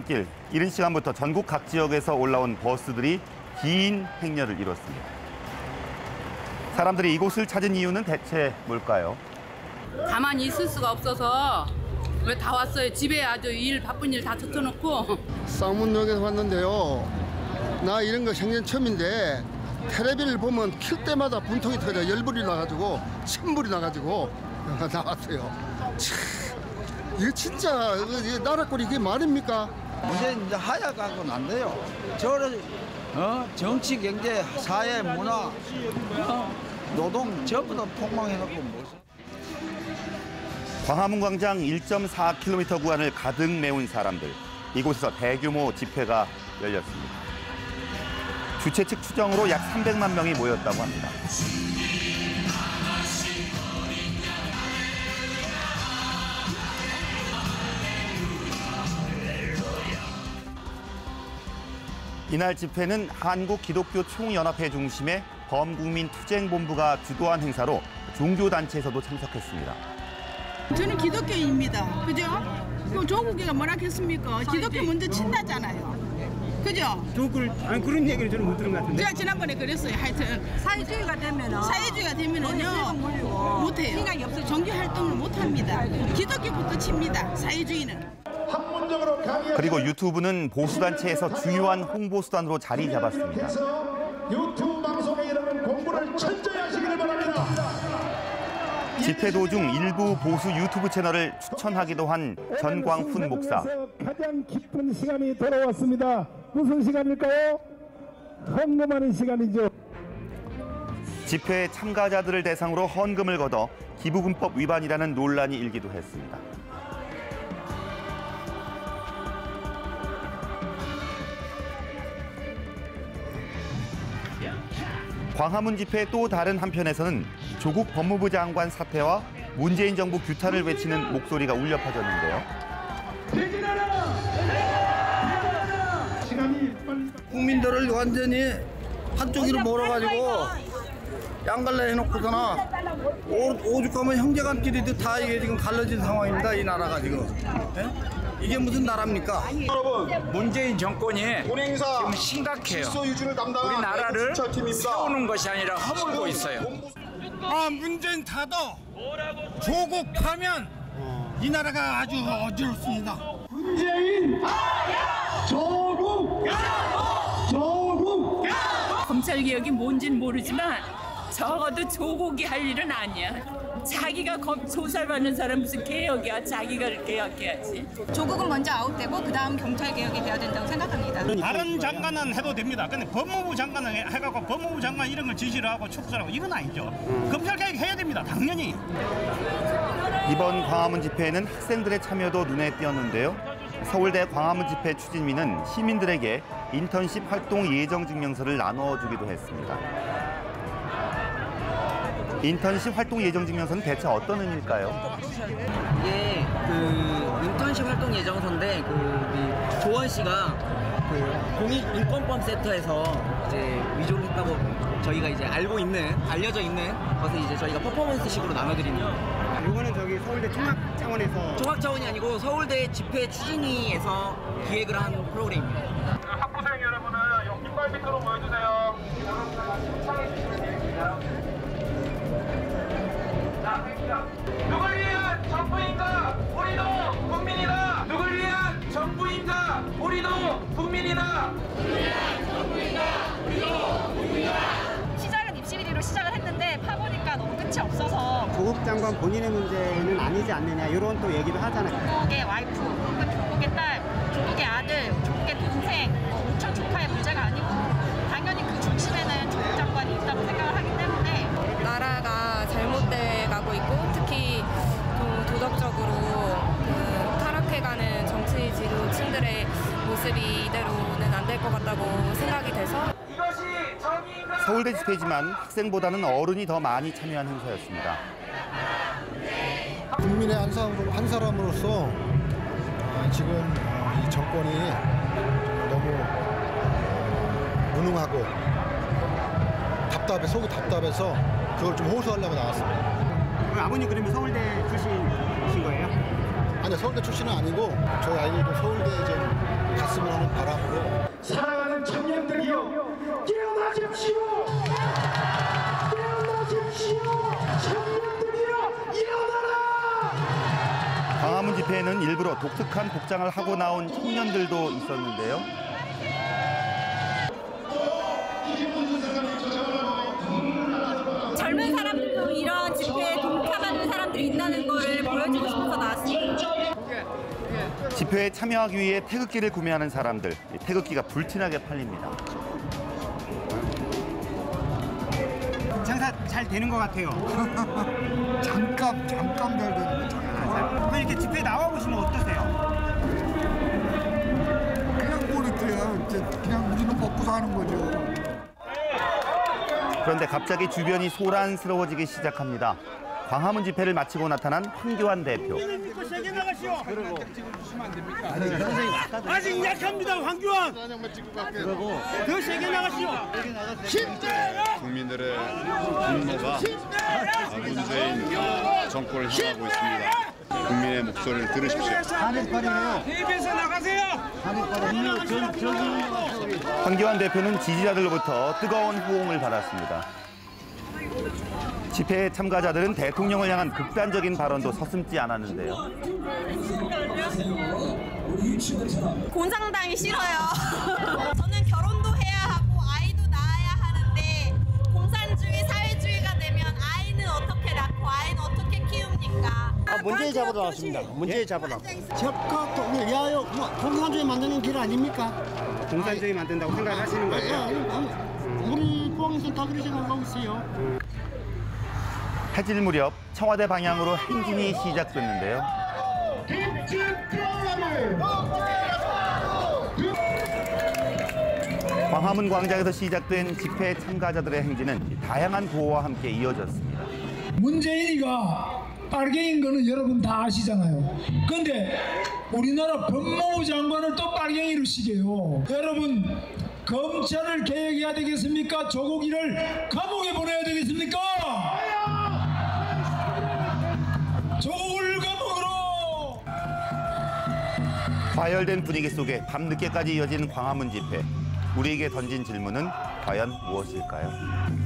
길 이른 시간부터 전국 각 지역에서 올라온 버스들이 긴 행렬을 이뤘습니다. 사람들이 이곳을 찾은 이유는 대체 뭘까요? 가만히 있을 수가 없어서 왜 다 왔어요. 집에 아주 일 바쁜 일다 터쳐놓고 쌍문역에서 왔는데요. 나 이런 거 생전 처음인데 텔레비를 보면 킬 때마다 분통이 터져 열불이 나가지고 신불이 나가지고 나왔어요. 참, 이거 진짜 이거 이게 나라 꼴이 이게 말입니까? 이제 이제 하야가고는 안 돼요. 저를 어? 정치, 경제, 사회, 문화, 어? 노동 전부 다 폭망해놓고 무슨 광화문 광장 1.4km 구간을 가득 메운 사람들. 이곳에서 대규모 집회가 열렸습니다. 주최 측 추정으로 약 300만 명이 모였다고 합니다. 이날 집회는 한국기독교총연합회 중심의 범국민투쟁본부가 주도한 행사로 종교단체에서도 참석했습니다. 저는 기독교인입니다. 그죠? 그럼 조국이가 뭐라 했습니까? 기독교 먼저 친다잖아요. 그죠? 조국을 아니 그런 얘기를 저는 못 들은 것 같은데. 제가 지난번에 그랬어요. 하여튼 사회주의가 되면은 사회주의가 되면은요 못해요. 생각이 없어요. 종교 활동을 못 합니다. 기독교부터 칩니다. 사회주의는. 그리고 유튜브는 보수단체에서 중요한 홍보수단으로 자리 잡았습니다. 유튜브 방송에 이르는 공부를 철저히 하시기를 바랍니다. 집회 도중 일부 보수 유튜브 채널을 추천하기도 한 전광훈 목사. 가장 기쁜 시간이 돌아왔습니다. 무슨 시간일까요? 헌금하는 시간이죠. 집회 참가자들을 대상으로 헌금을 걷어 기부금법 위반이라는 논란이 일기도 했습니다. 광화문 집회 또 다른 한편에서는 조국 법무부 장관 사퇴와 문재인 정부 규탄을 외치는 목소리가 울려 퍼졌는데요. 국민들을 완전히 한쪽으로 몰아가지고 양갈래 해놓고서나 오- 오죽하면 형제간끼리도 다 이게 지금 갈라진 상황입니다. 이 나라가 지금. 예? 이게 무슨 나라입니까? 문재인 정권이 운행사 지금 심각해요. 질서 유지를 담당한 우리나라를. 세우는 것이 아니라 허물고 있어요. 아 문재인 타도 조국 파면 이 나라가 아주 어지럽습니다. 문재인 조국 조국 검찰 개혁이 뭔진 모르지만 적어도 조국이 할 일은 아니야. 자기가 검, 조사받는 사람 무슨 개혁이야. 자기가 개혁해야지. 조국은 먼저 아웃되고 그 다음 경찰 개혁이 돼야 된다고 생각합니다. 다른 장관은 해도 됩니다. 근데 법무부 장관은 해- 해갖고 법무부 장관 이런 걸 지시를 하고 축소하고 이건 아니죠. 검찰 개혁 해야 됩니다. 당연히. 이번 광화문 집회에는 학생들의 참여도 눈에 띄었는데요. 서울대 광화문 집회 추진위는 시민들에게 인턴십 활동 예정 증명서를 나눠 주기도 했습니다. 인턴십 활동 예정 증명서는 대체 어떤 의미일까요? 이게 그 인턴십 활동 예정서인데 그 조원 씨가 그 공익 인권법 센터에서 이제 위조를 했다고 저희가 이제 알고 있는 알려져 있는 것을 이제 저희가 퍼포먼스식으로 나눠드리는 이거는 저기 서울대 총학 차원에서 종합 차원이 아니고 서울대 집회 추진위에서 기획을 한 프로그램입니다. 학부생 여러분은 여기 깃발 밑으로 모여주세요. 누굴 위한 정부인가? 우리도 국민이다. 누굴 위한 정부인가? 우리도 국민이다. 시작은 입시비리로 시작을 했는데 파보니까 너무 끝이 없어서 조국 장관 본인의 문제는 아니지 않느냐 이런 또 얘기도 하잖아요. 조국의 와이프, 혹은 조국의 딸, 조국의 아들, 같다고 생각이 돼서? 서울대 집회지만 학생보다는 어른이 더 많이 참여한 행사였습니다. 국민의 한 사람으로 한 사람으로서 어, 지금 어, 이 정권이 너무 어, 무능하고 답답해 속이 답답해서 그걸 좀 호소하려고 나왔습니다. 아버님 그러면 서울대 출신이신 거예요? 아니 서울대 출신은 아니고 저희 아이들도 서울대 좀 일부러 독특한 복장을 하고 나온 청년들도 있었는데요. 젊은 사람들도 이런 집회에 동참하는 사람들이 있다는 거를 보여주고 싶어서 나왔습니다. 집회에 참여하기 위해 태극기를 구매하는 사람들, 이 태극기가 불티나게 팔립니다. 장사 잘 되는 것 같아요. 잠깐 잠깐 잘 되는 거 그럼 이렇게 집회 나와 보시면 어떠세요? 그냥 모르게요. 그냥 우리는 먹고 사는 거죠. 그런데 갑자기 주변이 소란스러워지기 시작합니다. 광화문 집회를 마치고 나타난 황교안 대표. 믿고 세게 나가시오. 아직 약합니다, 황교안. 더 세게 나가시오. 국민들의 분노가 문재인 정권을 향하고 있습니다. 국민의 목소리를 들으십시오. TV에서 나가세요. 황교안 대표는 지지자들로부터 뜨거운 호응을 받았습니다. 집회 참가자들은 대통령을 향한 극단적인 발언도 서슴지 않았는데요. 공산당이 싫어요. 저는 결혼 키웁니까? 문제 잡으러 나왔습니다. 문제 잡으러. 적극 통일 위하여 공산주의 만드는 길 아닙니까? 공산주의 만든다고 생각하시는 우리 포항에서 다 그렇게 생각하고 있어요. 해질 무렵 청와대 방향으로 행진이 시작됐는데요. 광화문 광장에서 시작된 집회 참가자들의 행진은 다양한 구호와 함께 이어졌습니다. 문재인이가 빨갱인 거는 여러분 다 아시잖아요. 근데 우리나라 법무부 장관을 또 빨갱이로 시게요. 여러분 검찰을 개혁해야 되겠습니까? 조국이를 감옥에 보내야 되겠습니까? 조국을 감옥으로! 과열된 분위기 속에 밤늦게까지 이어진 광화문 집회. 우리에게 던진 질문은 과연 무엇일까요?